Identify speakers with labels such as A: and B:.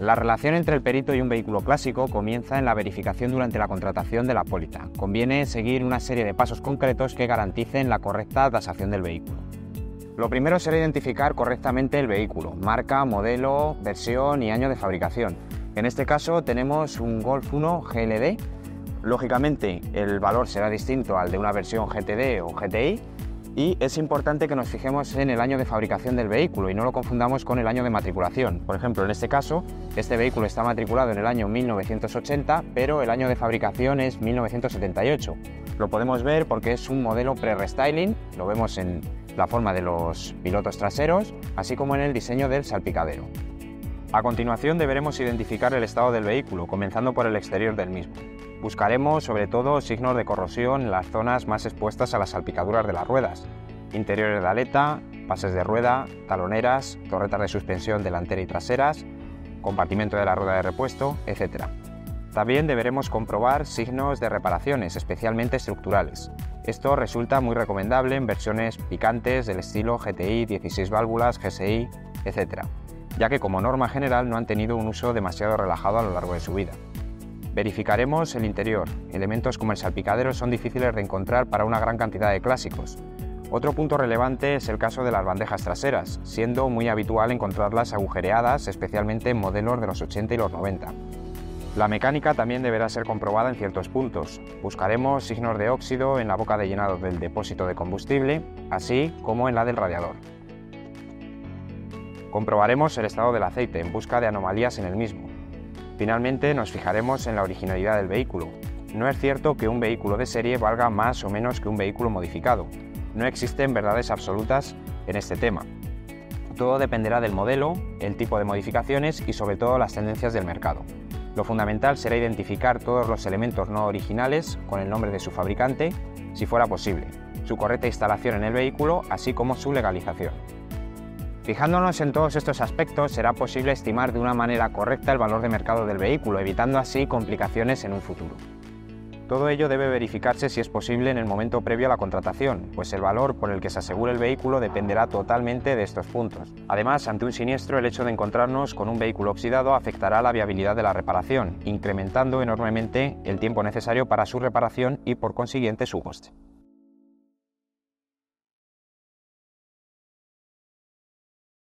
A: La relación entre el perito y un vehículo clásico comienza en la verificación durante la contratación de la póliza. Conviene seguir una serie de pasos concretos que garanticen la correcta tasación del vehículo. Lo primero será identificar correctamente el vehículo, marca, modelo, versión y año de fabricación. En este caso tenemos un Golf 1 GLD. Lógicamente el valor será distinto al de una versión GTD o GTI y es importante que nos fijemos en el año de fabricación del vehículo y no lo confundamos con el año de matriculación. Por ejemplo, en este caso, este vehículo está matriculado en el año 1980, pero el año de fabricación es 1978. Lo podemos ver porque es un modelo pre-restyling, lo vemos en la forma de los pilotos traseros, así como en el diseño del salpicadero. A continuación deberemos identificar el estado del vehículo, comenzando por el exterior del mismo. Buscaremos sobre todo signos de corrosión en las zonas más expuestas a las salpicaduras de las ruedas, interiores de aleta, pases de rueda, taloneras, torretas de suspensión delantera y traseras, compartimento de la rueda de repuesto, etc. También deberemos comprobar signos de reparaciones, especialmente estructurales. Esto resulta muy recomendable en versiones picantes del estilo GTI, 16 válvulas, GSI, etc., ya que como norma general no han tenido un uso demasiado relajado a lo largo de su vida. Verificaremos el interior. Elementos como el salpicadero son difíciles de encontrar para una gran cantidad de clásicos. Otro punto relevante es el caso de las bandejas traseras, siendo muy habitual encontrarlas agujereadas, especialmente en modelos de los 80 y los 90. La mecánica también deberá ser comprobada en ciertos puntos. Buscaremos signos de óxido en la boca de llenado del depósito de combustible, así como en la del radiador. Comprobaremos el estado del aceite en busca de anomalías en el mismo. Finalmente nos fijaremos en la originalidad del vehículo. No es cierto que un vehículo de serie valga más o menos que un vehículo modificado. No existen verdades absolutas en este tema. Todo dependerá del modelo, el tipo de modificaciones y sobre todo las tendencias del mercado. Lo fundamental será identificar todos los elementos no originales con el nombre de su fabricante, si fuera posible, su correcta instalación en el vehículo, así como su legalización. Fijándonos en todos estos aspectos será posible estimar de una manera correcta el valor de mercado del vehículo, evitando así complicaciones en un futuro. Todo ello debe verificarse si es posible en el momento previo a la contratación, pues el valor por el que se asegure el vehículo dependerá totalmente de estos puntos. Además, ante un siniestro, el hecho de encontrarnos con un vehículo oxidado afectará la viabilidad de la reparación, incrementando enormemente el tiempo necesario para su reparación y por consiguiente su coste.